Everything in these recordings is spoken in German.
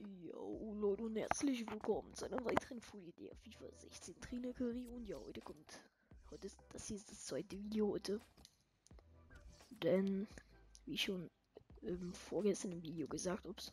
Yo Leute und herzlich willkommen zu einer weiteren Folge der FIFA 16 Trainer Curry und ja, heute kommt, heute ist, das hier ist das zweite Video heute. Denn, wie schon ähm, vorgestern im Video gesagt, ups,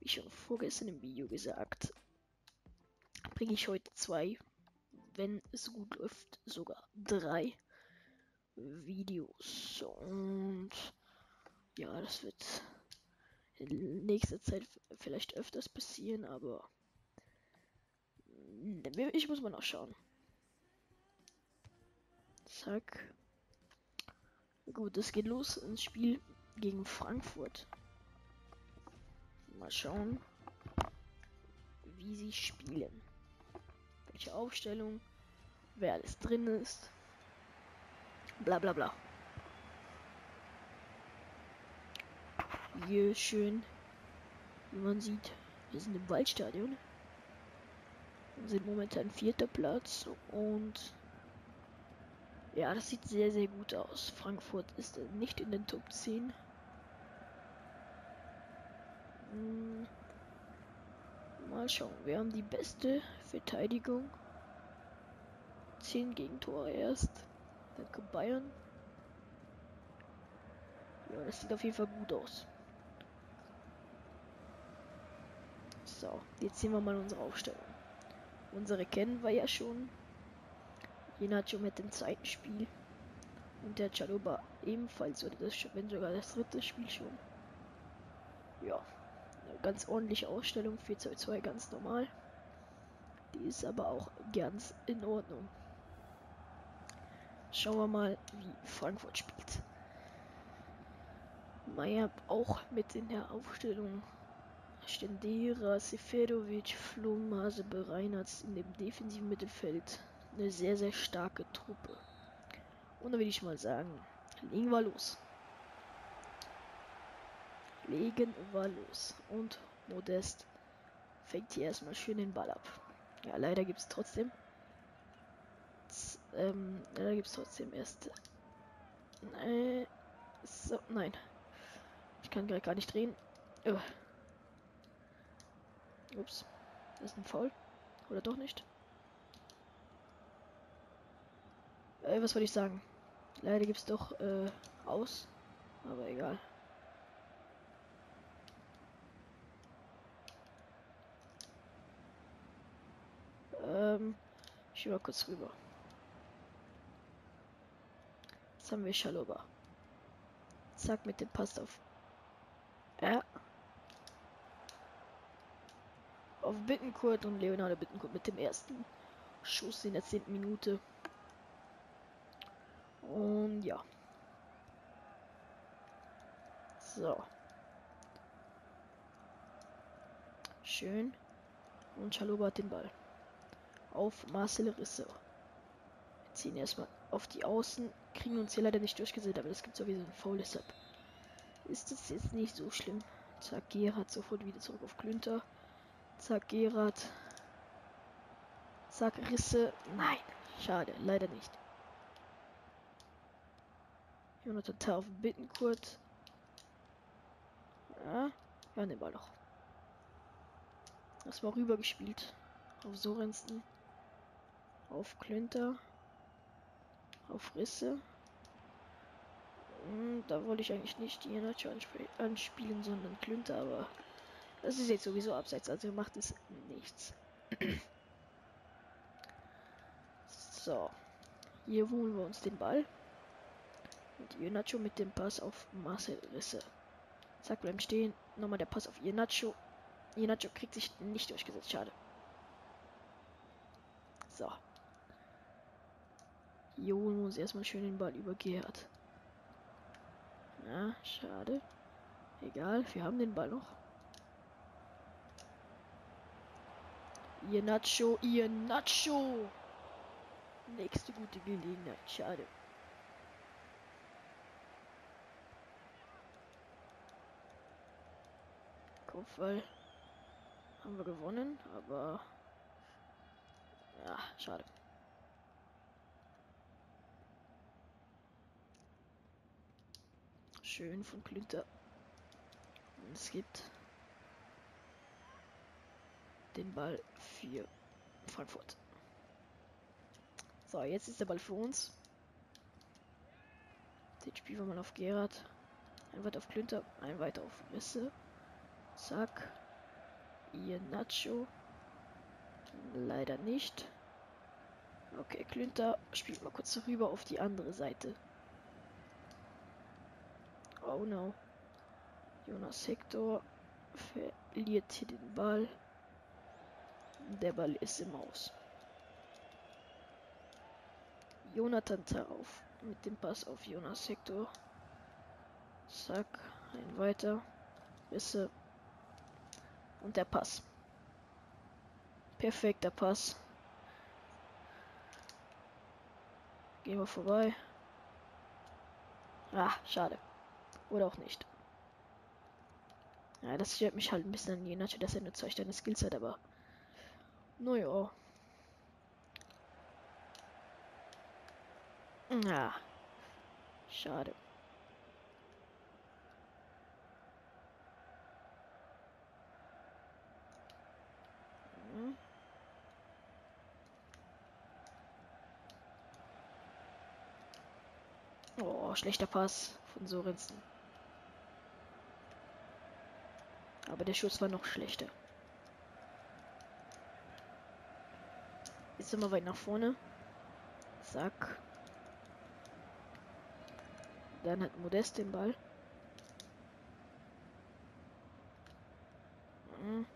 wie schon vorgestern im Video gesagt, bringe ich heute zwei, wenn es gut läuft, sogar drei Videos und ja, das wird nächster Zeit vielleicht öfters passieren, aber ich muss mal noch schauen. Zack. Gut, es geht los ins Spiel gegen Frankfurt. Mal schauen, wie sie spielen. Welche Aufstellung, wer alles drin ist. Bla bla bla. Hier schön, wie man sieht, wir sind im Waldstadion. Wir sind momentan vierter Platz und ja, das sieht sehr, sehr gut aus. Frankfurt ist nicht in den Top 10. Hm. Mal schauen, wir haben die beste Verteidigung. 10 Gegentore erst. Dann kommt Bayern. Ja, das sieht auf jeden Fall gut aus. So, jetzt sehen wir mal unsere Aufstellung. Unsere kennen wir ja schon. Jenacho mit dem zweiten Spiel. Und der Chaluba ebenfalls, oder das, wenn sogar das dritte Spiel schon. Ja, eine ganz ordentliche Ausstellung, 4-2-2 ganz normal. Die ist aber auch ganz in Ordnung. Schauen wir mal, wie Frankfurt spielt. Meier auch mit in der Aufstellung Stendera, Seferovic, Flum, Hasebe, Reinhardt in dem defensiven Mittelfeld. Eine sehr, sehr starke Truppe. Und da will ich mal sagen, legen wir los. Legen wir los. Und Modest fängt hier erstmal schön den Ball ab. Ja, leider gibt es trotzdem. Ähm, leider gibt es trotzdem erst. Äh, so, nein. Ich kann gerade gar nicht drehen. Oh. Ups. Das ist ein Foul. Oder doch nicht? Äh, was wollte ich sagen? Leider gibt es doch äh, aus. Aber egal. Ähm, ich will mal kurz rüber. Jetzt haben wir Schaloba. Zack, mit dem Pass auf. Ja. Auf Bittenkurt und Leonardo Bittenkurt mit dem ersten Schuss in der 10. Minute. Und ja. So. Schön. Und Chaloba hat den Ball. Auf Marcel Risse. Wir ziehen erstmal auf die Außen. Kriegen uns hier leider nicht durchgesetzt, aber das gibt sowieso ein Foul, deshalb ist es jetzt nicht so schlimm. Zack, hat sofort wieder zurück auf Klünter. Zack, Gerard. Zack, Risse. Nein, schade, leider nicht. Jonathan Tau auf Bittenkurt. Ja, ja, den Ball noch. Das war rüber gespielt. Auf Sorensen. Auf Klünter. Auf Risse. Und da wollte ich eigentlich nicht die Nacho anspielen, sondern Klünter, aber das ist jetzt sowieso abseits, also macht es nichts. so. Hier holen wir uns den Ball. Und Ienacho mit dem Pass auf Marcel Risse. Zack, bleiben stehen. Nochmal der Pass auf Ienacho. Ienacho kriegt sich nicht durchgesetzt. Schade. So. Hier holen wir uns erstmal schön den Ball über Gerhard. Ja, schade. Egal, wir haben den Ball noch. Ihr Nacho, ihr Nacho. Nächste gute Gelegenheit. Schade. Kopfball haben wir gewonnen, aber ja, schade. Schön von Klünter. Es gibt den Ball für Frankfurt. So, jetzt ist der Ball für uns. Den spielen wir mal auf Gerard. Ein weiter auf Klünter, ein weiter auf Risse. Zack. Ihr Nacho. Leider nicht. Okay, Klünter spielt mal kurz rüber auf die andere Seite. Oh no. Jonas Hector verliert hier den Ball. Der Ball ist im Haus. Jonathan auf mit dem Pass auf Jonas Hector. Zack, ein weiter. Bisse. Und der Pass. Perfekter Pass. Gehen wir vorbei. Ah, schade. Oder auch nicht. Ja, das stört mich halt ein bisschen an Jenacho, dass er nur zwei Sterne Skills hat, aber. Naja. Ja. Schade. Mhm. Oh, schlechter Pass von Sorensen. Aber der Schuss war noch schlechter. Jetzt sind wir weit nach vorne. Zack. Dann hat Modest den Ball. Mhm.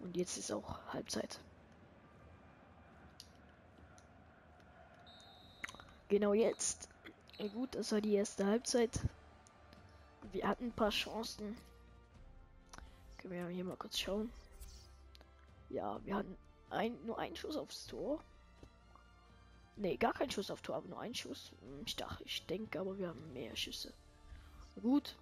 Und jetzt ist auch Halbzeit. Genau jetzt. Gut, das war die erste Halbzeit. Wir hatten ein paar Chancen. Können wir hier mal kurz schauen. Ja, wir hatten ein, nur einen Schuss aufs Tor. Ne, gar kein Schuss auf Tor, aber nur ein Schuss. Hm, ich dachte, ich denke, aber wir haben mehr Schüsse. Gut.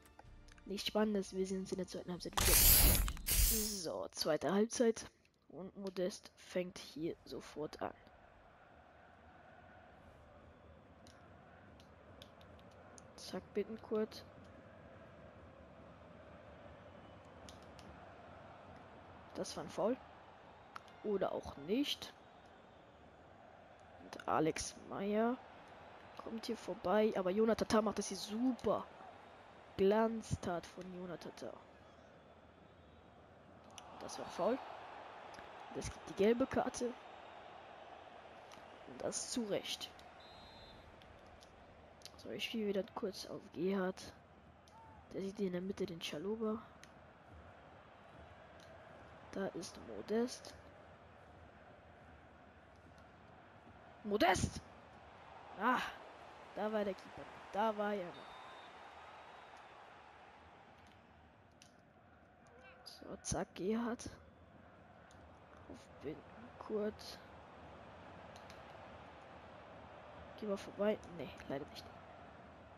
Nicht spannend, wir sind in der zweiten Halbzeit wieder. So, zweite Halbzeit. Und Modest fängt hier sofort an. Zack, Bittenkurt. Das war ein Foul. Oder auch nicht. Alex Meyer kommt hier vorbei. Aber Jonathan macht das hier super. Glanztat von Jonathan. Das war faul. Das gibt die gelbe Karte. Und das zu Recht. So, ich spiele wieder kurz auf Gerhard. Der sieht in der Mitte den Chaloba. Da ist Modest. Modest! Ah, da war der Keeper. Da war er. So, zack, Gerhard. Auf Kurt. Geh mal vorbei. Nee, leider nicht.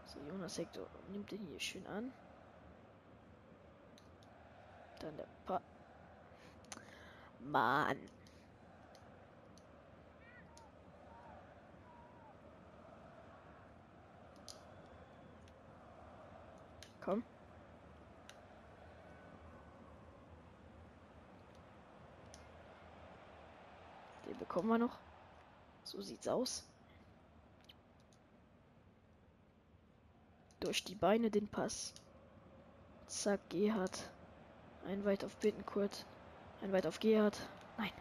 So, Jonas Sektor nimmt den hier schön an. Dann der pa Mann. Komm. Den bekommen wir noch. So sieht's aus. Durch die Beine den Pass. Zack, Gerhard. Ein weit auf Bittenkurt. Ein weit auf Gerhard. Nein.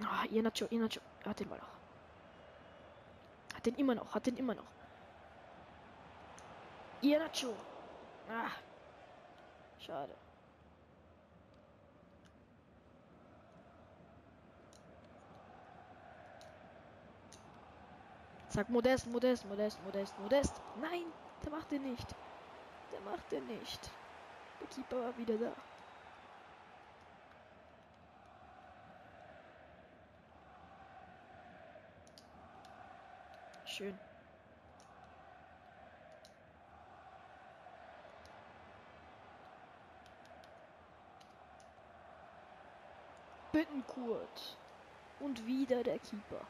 Ah, ihr Nacho, ihr Nacho. Er hat den mal noch. Hat den immer noch, hat den immer noch. Ihr Nacho. Ah. Schade. Sag Modest, Modest, Modest, Modest, Modest. Nein, der macht den nicht. Der macht den nicht. Der Keeper war wieder da. Schön. Bittenkurt. Und wieder der Keeper.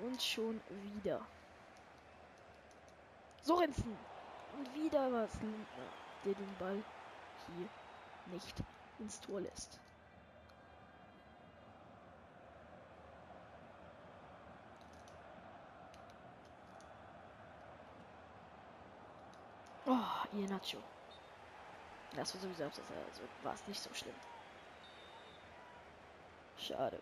Und schon wieder. Sorensen. Und wieder was Lindner, der den Ball hier nicht ins Tor lässt. Oh, ihr Nacho. Das war sowieso abseits, also war es nicht so schlimm. Schade.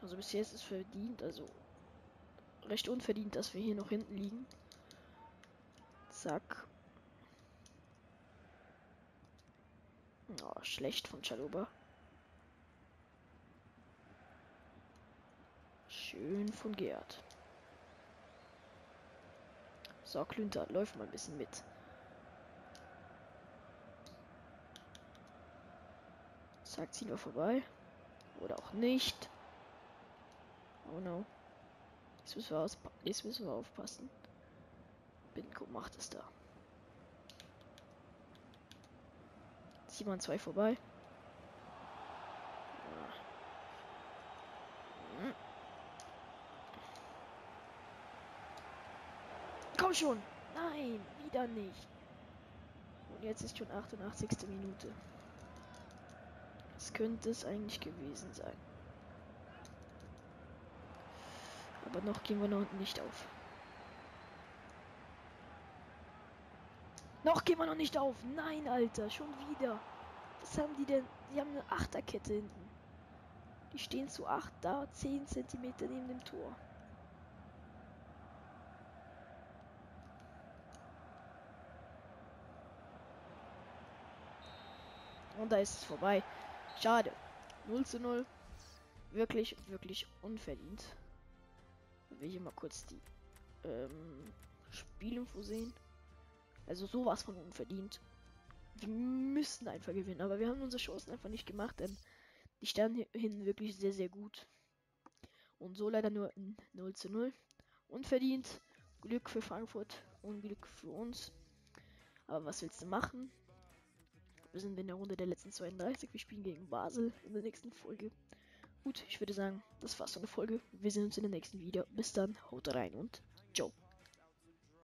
Also bisher ist es verdient, also recht unverdient, dass wir hier noch hinten liegen. Zack. Oh, schlecht von Chaloba. Schön von Gerd. So, Klünter, läuft mal ein bisschen mit. Zack, ziehen wir vorbei. Oder auch nicht. Oh no. Jetzt müssen wir, Jetzt müssen wir aufpassen. Binko macht es da. Zieht man zwei vorbei. Schon! Nein, wieder nicht. Und jetzt ist schon 88. Minute. Das könnte es eigentlich gewesen sein. Aber noch gehen wir noch nicht auf. Noch gehen wir noch nicht auf. Nein, Alter, schon wieder. Was haben die denn? Die haben eine Achterkette hinten. Die stehen zu 8 da, 10 cm neben dem Tor. Und da ist es vorbei. Schade. 0 zu 0. Wirklich, wirklich unverdient. Will hier mal kurz die ähm, Spielinfo sehen. Also sowas von unverdient. Wir müssten einfach gewinnen, aber wir haben unsere Chancen einfach nicht gemacht, denn die standen hin wirklich sehr, sehr gut. Und so leider nur 0 zu 0. Unverdient. Glück für Frankfurt, Unglück für uns. Aber was willst du machen? Wir sind in der Runde der letzten 32. Wir spielen gegen Basel in der nächsten Folge. Gut, ich würde sagen, das war's von der Folge. Wir sehen uns in der nächsten Video. Bis dann, haut rein und ciao.